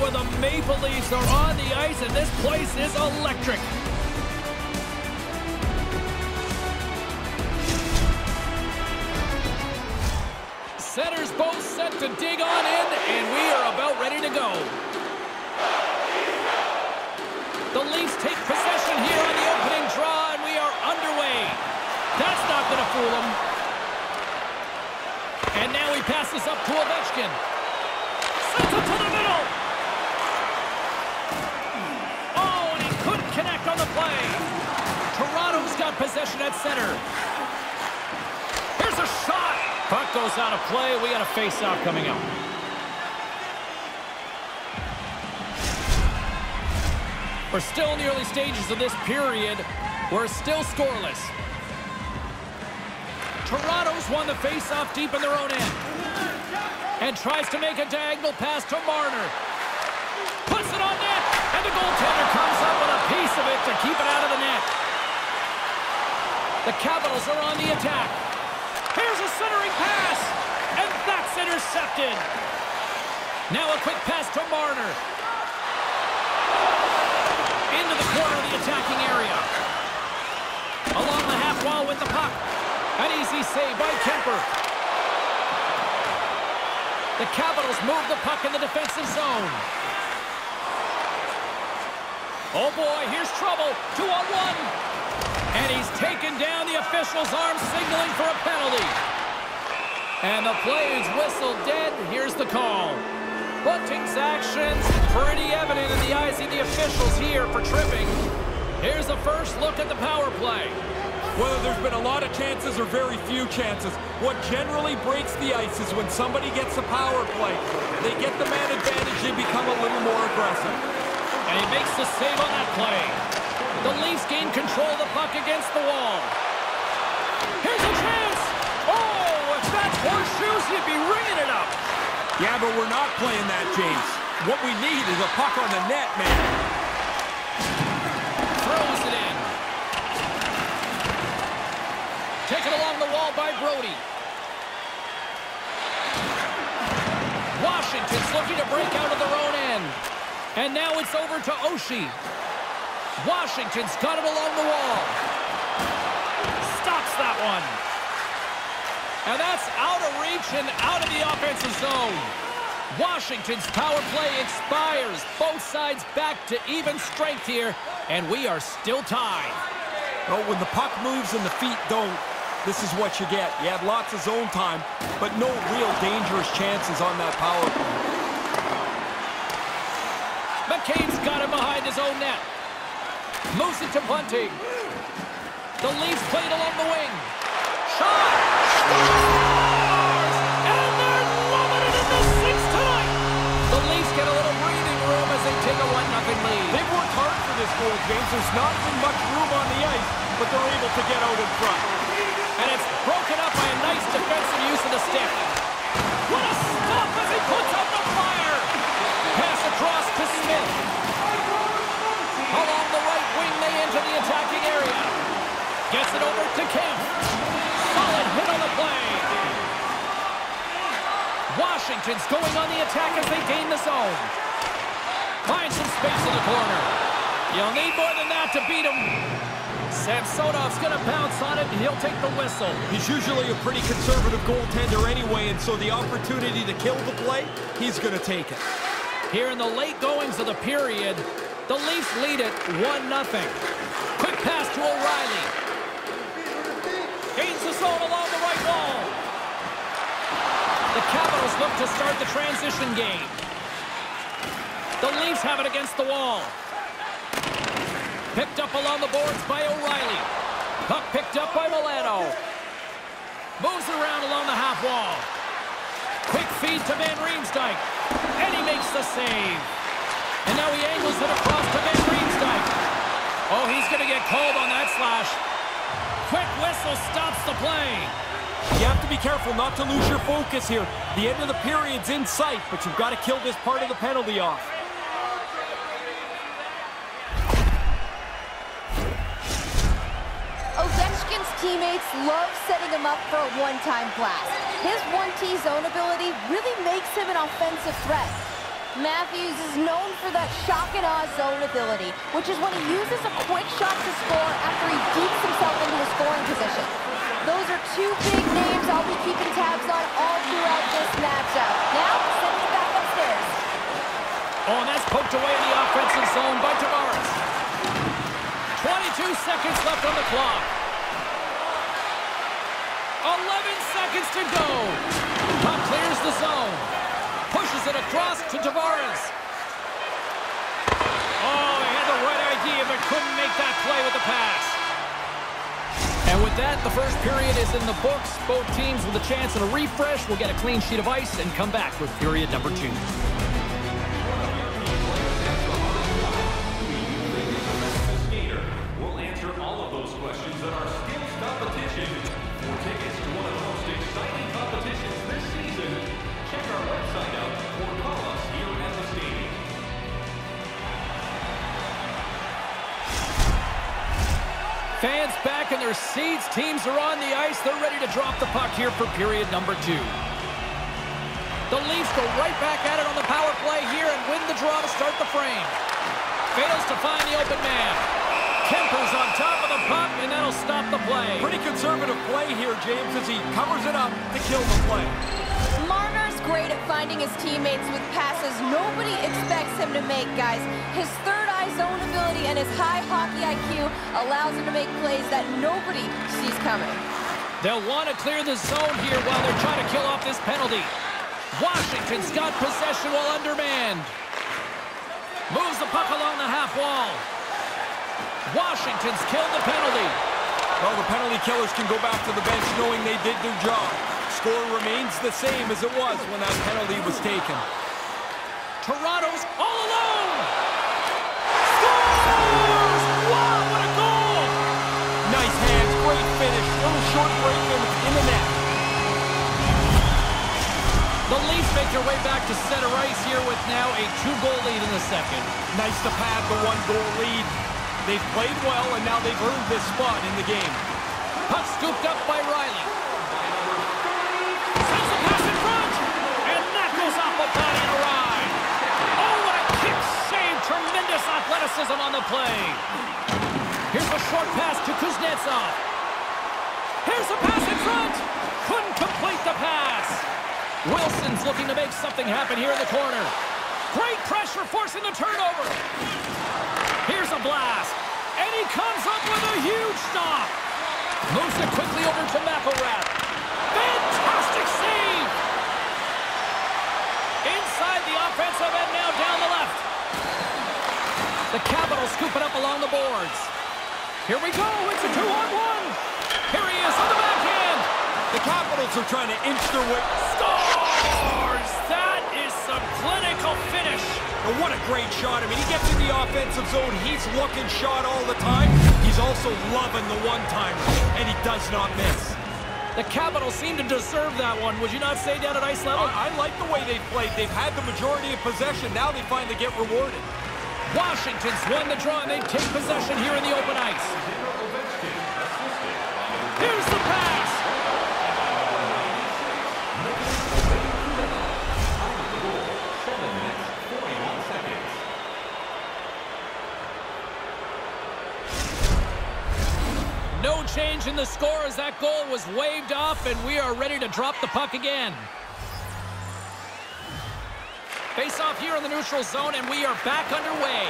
where the Maple Leafs are on the ice, and this place is electric. Centers both set to dig on in, and we are about ready to go. The Leafs take possession here on the opening draw, and we are underway. That's not going to fool them. And now he passes up to Ovechkin. Sends it to the possession at center. Here's a shot. Puck goes out of play. We got a face-off coming up. We're still in the early stages of this period. We're still scoreless. Toronto's won the face-off deep in their own end. And tries to make a diagonal pass to Marner. Puts it on net. And the goaltender comes up with a piece of it to keep it out of the net. The Capitals are on the attack. Here's a centering pass. And that's intercepted. Now a quick pass to Marner. Into the corner of the attacking area. Along the half wall with the puck. An easy save by Kuemper. The Capitals move the puck in the defensive zone. Oh boy, here's trouble. Two on one. And he's taken down the official's arm, signaling for a penalty. And the play is whistled dead. Here's the call. Bunting's actions pretty evident in the eyes of the officials here for tripping. Here's the first look at the power play. Whether there's been a lot of chances or very few chances, what generally breaks the ice is when somebody gets a power play. They get the man advantage, they become a little more aggressive. And he makes the save on that play. The Leafs gain control of the puck against the wall. Here's a chance! Oh, if that's horseshoes, he'd be ringing it up. Yeah, but we're not playing that, James. What we need is a puck on the net, man. Throws it in. Taken along the wall by Brodie. Washington's looking to break out of their own end. And now it's over to Oshie. Washington's got it along the wall. Stops that one. And that's out of reach and out of the offensive zone. Washington's power play expires. Both sides back to even strength here, and we are still tied. Oh, when the puck moves and the feet don't, this is what you get. You had lots of zone time, but no real dangerous chances on that power play. McCabe's got him behind his own net. Moves it to Bunting. The Leafs played along the wing. Shot! And they're loving it in the sixth tonight! The Leafs get a little breathing room as they take a 1-0 lead. They've worked hard for this goal, James. There's not been much room on the ice, but they're able to get out in front. And it's broken up by a nice defensive use of the stick. What a stop as he puts out the fire! Pass across to Smith. Along the right they the attacking area. Gets it over to Kemp. Solid hit on the play. Washington's going on the attack as they gain the zone. Finds some space in the corner. You'll need more than that to beat him. Samsonov's going to bounce on it, and he'll take the whistle. He's usually a pretty conservative goaltender anyway, and so the opportunity to kill the play, he's going to take it. Here in the late goings of the period, the Leafs lead it 1-0. Quick pass to O'Reilly. Gains the zone along the right wall. The Capitals look to start the transition game. The Leafs have it against the wall. Picked up along the boards by O'Reilly. Puck picked up by Milano. Moves around along the half wall. Quick feed to Van Riemsdyk. And he makes the save. And now he angles it across to Van Riemsdyk. Oh, he's going to get cold on that slash. Quick whistle stops the play. You have to be careful not to lose your focus here. The end of the period's in sight, but you've got to kill this part of the penalty off. Ovechkin's teammates love setting him up for a one-time blast. His one-T zone ability really makes him an offensive threat. Matthews is known for that shock and awe zone ability, which is when he uses a quick shot to score after he deeps himself into a scoring position. Those are two big names I'll be keeping tabs on all throughout this matchup. Now, sending it back upstairs. Oh, and that's poked away in the offensive zone by Tavares. 22 seconds left on the clock. 11 seconds to go. Clears the zone. Pushes it across to Tavares. Oh, he had the right idea, but couldn't make that play with the pass. And with that, the first period is in the books. Both teams with a chance at a refresh will get a clean sheet of ice and come back with period number two. Back in their seats. Teams are on the ice. They're ready to drop the puck here for period number two. The Leafs go right back at it on the power play here and win the draw to start the frame. Fails to find the open man. Kuemper's on top of the puck, and that'll stop the play. Pretty conservative play here, James, as he covers it up to kill the play. Marner's great at finding his teammates with passes nobody expects him to make, guys. His third eye zone ability and his high hockey IQ allows him to make plays that nobody sees coming. They'll want to clear the zone here while they're trying to kill off this penalty. Washington's got possession while undermanned. Moves the puck along the half wall. Washington's killed the penalty. Well, the penalty killers can go back to the bench knowing they did their job. Score remains the same as it was when that penalty was taken. Toronto's all alone. Great finish. Little short break in the net. The Leafs make their way back to center ice here with now a two-goal lead in the second. Nice to pad the one-goal lead. They've played well, and now they've earned this spot in the game. Puck scooped up by Rielly. Sends the pass in front, and that goes off the body and ride. Oh, what a kick save! Tremendous athleticism on the play. Here's a short pass to Kuznetsov. Here's a pass in front. Couldn't complete the pass. Wilson's looking to make something happen here in the corner. Great pressure forcing the turnover. Here's a blast. And he comes up with a huge stop. Moves it quickly over to McIlrath. Fantastic save. Inside the offensive end now down the left. The Capitals scoop it up along the boards. Here we go. It's a two-on-one. Is on the backhand. The Capitals are trying to inch their way. Scores! That is some clinical finish. And what a great shot. I mean, he gets in the offensive zone. He's looking shot all the time. He's also loving the one-timer, and he does not miss. The Capitals seem to deserve that one. Would you not say down at ice level? I, I like the way they've played. They've had the majority of possession. Now they finally get rewarded. Washington's won the draw, and they take possession here in the open ice. Here's the pass. In the score as that goal was waved off, and we are ready to drop the puck again. Face off here in the neutral zone, and we are back underway.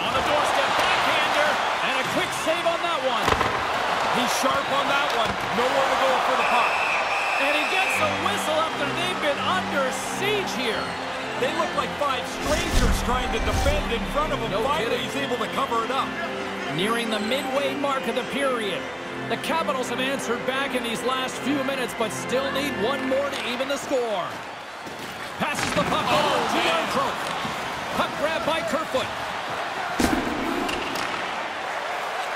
On the doorstep, backhander, and a quick save on that one. He's sharp on that one. Nowhere to go for the puck. And he gets a whistle after they've been under siege here. They look like five strangers trying to defend in front of him. No Finally, kidding. he's able to cover it up. Nearing the midway mark of the period. The Capitals have answered back in these last few minutes, but still need one more to even the score. Passes the puck Oh, over to. Oh, Jarnkrok. Puck grab by Kerfoot.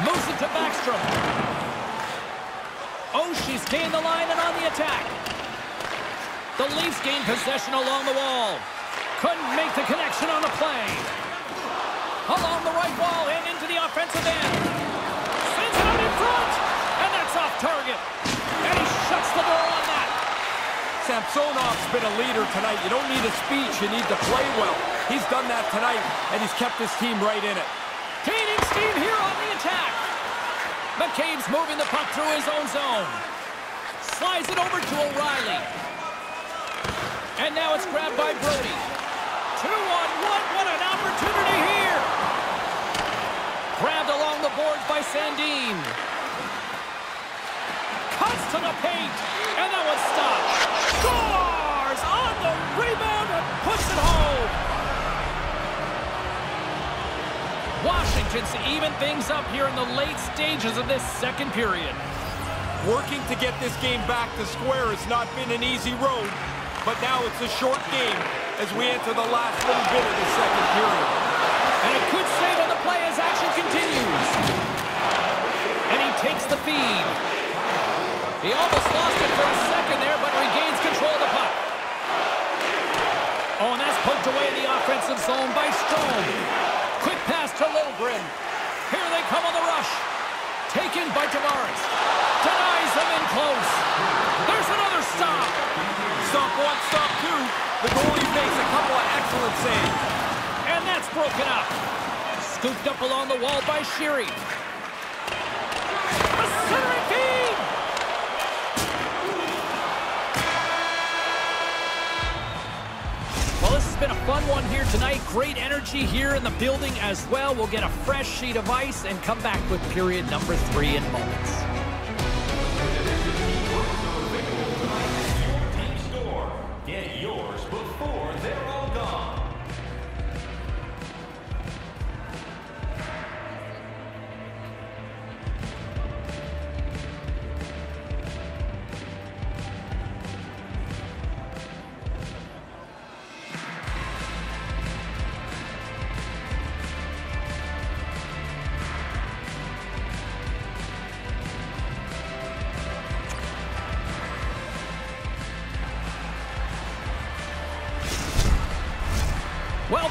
Moves it to Backstrom. Oh, she's gained the line and on the attack. The Leafs gain possession along the wall. Couldn't make the connection on the play. Along the right wall and into the offensive end. Sends it out in front. And that's off target. And he shuts the door on that. Samsonov's been a leader tonight. You don't need a speech, you need to play well. He's done that tonight, and he's kept his team right in it. Gaining steam here on the attack. McCabe's moving the puck through his own zone. Slides it over to O'Reilly. And now it's grabbed by Brodie. Two on one. What an opportunity here. Grabbed along the boards by Sandin. Cuts to the paint. And that was stopped. Scores on the rebound and puts it home. Washington's even things up here in the late stages of this second period. Working to get this game back to square has not been an easy road, but now it's a short game as we enter the last little bit of the second period. And a good save on the play as action continues. And he takes the feed. He almost lost it for a second there, but regains control of the puck. Oh, and that's poked away in the offensive zone by Strome. Quick pass to Liljegren. Here they come on the rush. Taken by Tavares. Denies them in close. There's another stop. Stop one, stop two. The goalie makes a couple of excellent saves. And that's broken up. Scooped up along the wall by Sheary. A centering. Well, this has been a fun one here tonight. Great energy here in the building as well. We'll get a fresh sheet of ice and come back with period number three in moments.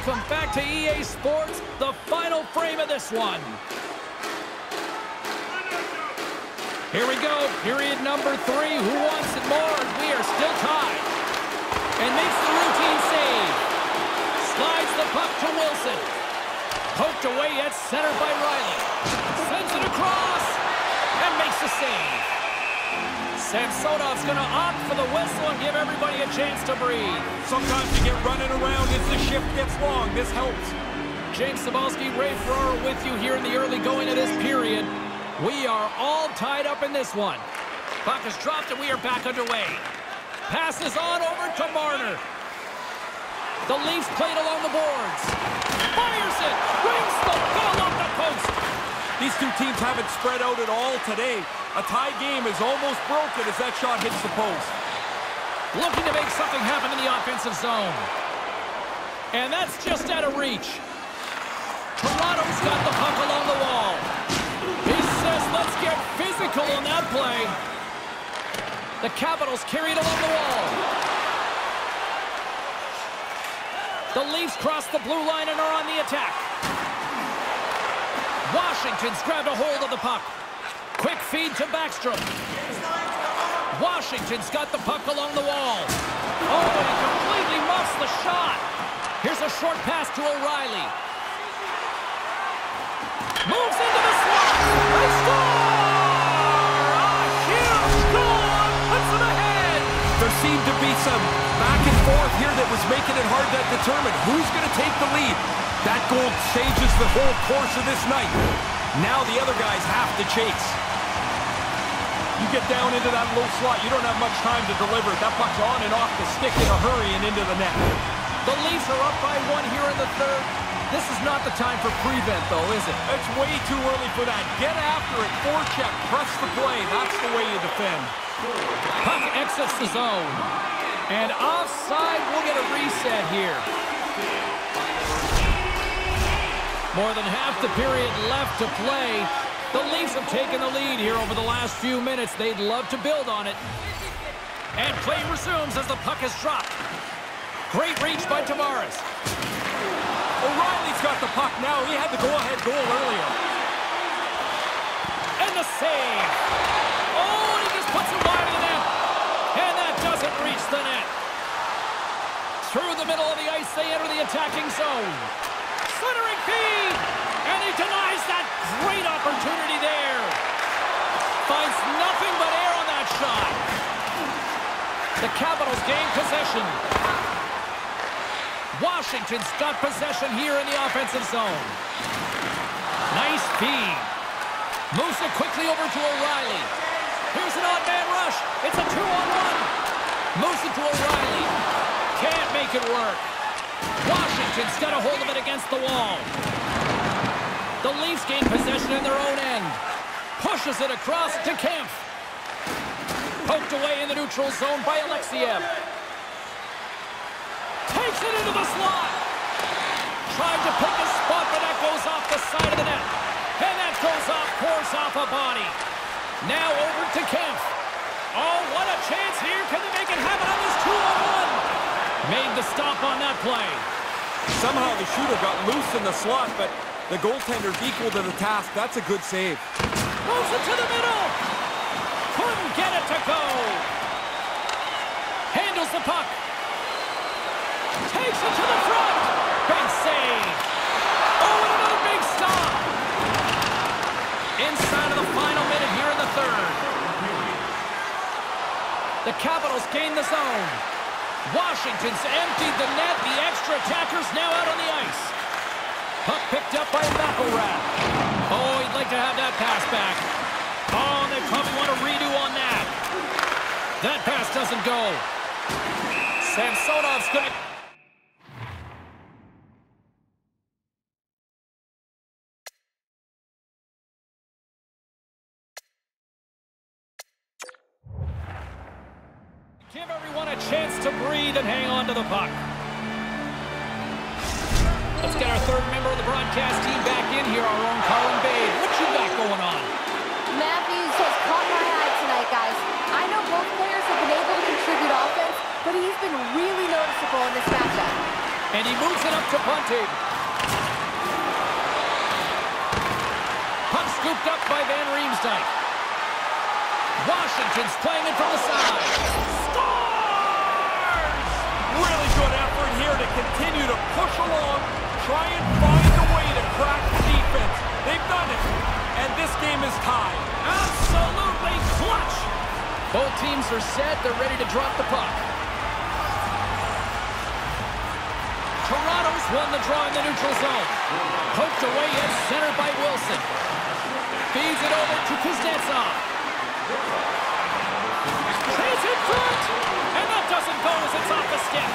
Welcome back to EA Sports, the final frame of this one. Here we go, period number three. Who wants it more? We are still tied. And makes the routine save. Slides the puck to Wilson. Poked away at center by Rielly. Sends it across and makes the save. Samsonov's going to opt for the whistle and give everybody a chance to breathe. Sometimes you get running around as the shift gets long. This helps. James Cybulski, Ray Ferraro with you here in the early going of this period. We are all tied up in this one. Puck is dropped and we are back underway. Passes on over to Marner. The Leafs played along the boards. Fires it. Rings the ball off the post. These two teams haven't spread out at all today. A tie game is almost broken as that shot hits the post. Looking to make something happen in the offensive zone. And that's just out of reach. Toronto's got the puck along the wall. He says, let's get physical on that play. The Capitals carry it along the wall. The Leafs cross the blue line and are on the attack. Washington's grabbed a hold of the puck. Quick feed to Backstrom. Washington's got the puck along the wall. Oh, but he completely muffs the shot. Here's a short pass to O'Reilly. Moves into the slot. They score! Be some back and forth here that was making it hard to determine who's going to take the lead. That goal changes the whole course of this night. Now the other guys have to chase. You get down into that low slot, you don't have much time to deliver. That puck's on and off the stick in a hurry and into the net. The Leafs are up by one here in the third. This is not the time for prevent, though, is it? It's way too early for that. Get after it, forecheck, press the play. That's the way you defend. Puck exits the zone. And offside, we'll get a reset here. More than half the period left to play. The Leafs have taken the lead here over the last few minutes. They'd love to build on it. And play resumes as the puck is dropped. Great reach by Tavares. O'Reilly's got the puck now. He had the go-ahead goal earlier. And the save. Oh, he just puts it the net. Through the middle of the ice, they enter the attacking zone. Centering feed! And he denies that great opportunity there. Finds nothing but air on that shot. The Capitals gain possession. Washington's got possession here in the offensive zone. Nice feed. Moves it quickly over to O'Reilly. Here's an odd man rush. It's a two-on-one. Moves it to O'Reilly. Can't make it work. Washington's got a hold of it against the wall. The Leafs gain possession in their own end. Pushes it across to Kemp. Poked away in the neutral zone by Alexeyev. Takes it into the slot. Tried to pick a spot, but that goes off the side of the net. And that goes off, course off a body. Now over to Kemp. Oh, what a chance here. Can they make it happen on this two-on-one? Made the stop on that play. Somehow the shooter got loose in the slot, but the goaltender's equal to the task. That's a good save. Moves it to the middle. Couldn't get it to go. Handles the puck. Takes it to the front. Big save. Oh, and another big stop. Inside of the final minute here in the third. The Capitals gain the zone. Washington's emptied the net. The extra attackers now out on the ice. Puck picked up by McIlrath. Oh, he'd like to have that pass back. Oh, they probably want a redo on that. That pass doesn't go. Samsonov's going to... Give everyone a chance to breathe and hang on to the puck. Let's get our third member of the broadcast team back in here, our own Colin Babe. What you got going on? Matthews has caught my eye tonight, guys. I know both players have been able to contribute offense, but he's been really noticeable in this matchup. And he moves it up to Bunting. Puck scooped up by Van Riemsdyk. Washington's playing it from the side. Scores! Really good effort here to continue to push along, try and find a way to crack the defense. They've done it, and this game is tied. Absolutely clutch! Both teams are set. They're ready to drop the puck. Toronto's won the draw in the neutral zone. Poked away and centered by Wilson. Feeds it over to Kuznetsov. Chase in front! And that doesn't go as it's off the stick.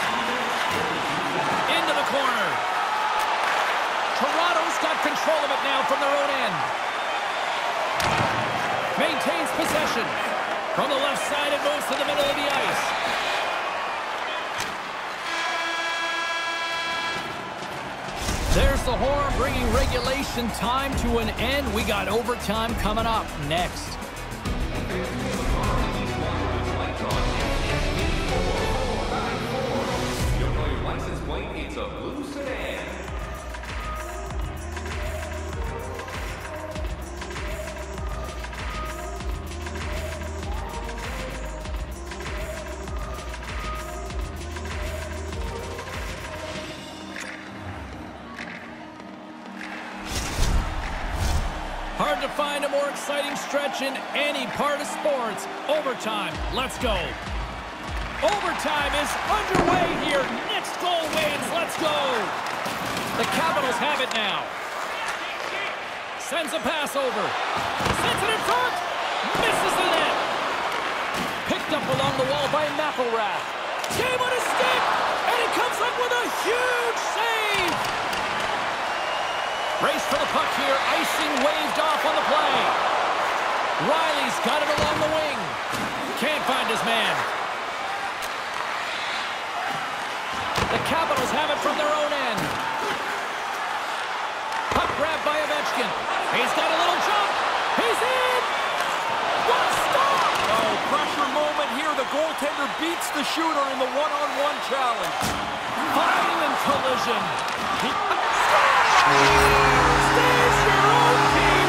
Into the corner. Toronto's got control of it now from their own end. Maintains possession. From the left side, it moves to the middle of the ice. There's the horn bringing regulation time to an end. We got overtime coming up next. Your to find a more exciting stretch in any part of sports. Overtime. Let's go. Overtime is underway here. Next goal wins. Let's go. The Capitals have it now. Sends a pass over. Sends it in front. Misses the net. Picked up along the wall by McIlrath. Game on a stick. And he comes up with a huge save. Race for the puck here. Waved off on the play. Rielly's got it along the wing. Can't find his man. The Capitals have it from their own end. Puck grabbed by Ovechkin. He's got a little jump. He's in. What a stop! Oh, pressure moment here. The goaltender beats the shooter in the one-on-one challenge. Violent collision. He... There's your own team.